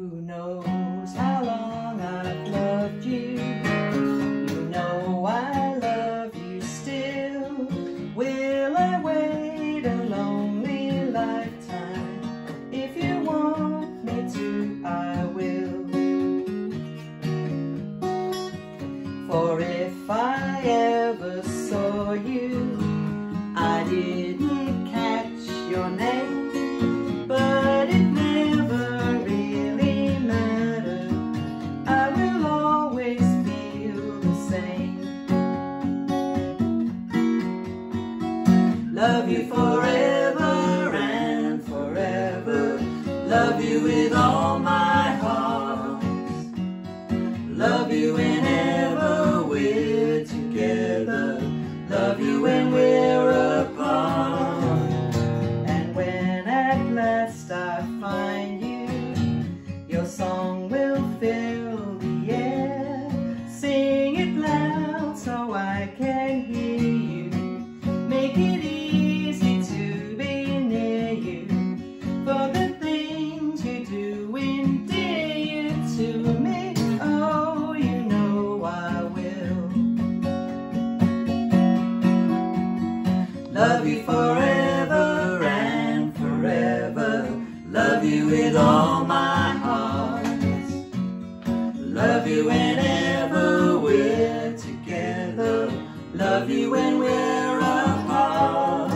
Who knows how long I've loved you? You know I love you still. Will I wait a lonely lifetime? If you want me to, I will. For if I ever saw you, I didn't Love you forever and forever. Love you with all my heart. Love you whenever we're together. Love you when we're apart. And when at last I Love you forever and forever. Love you with all my heart. Love you whenever we're together. Love you when we're apart.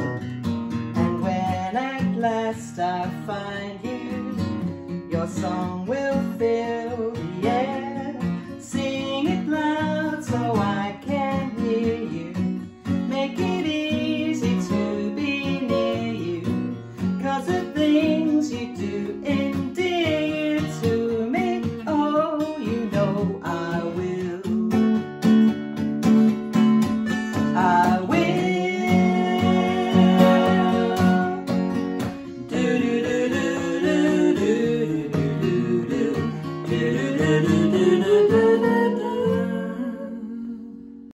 And when at last I find you, your song will do do do do do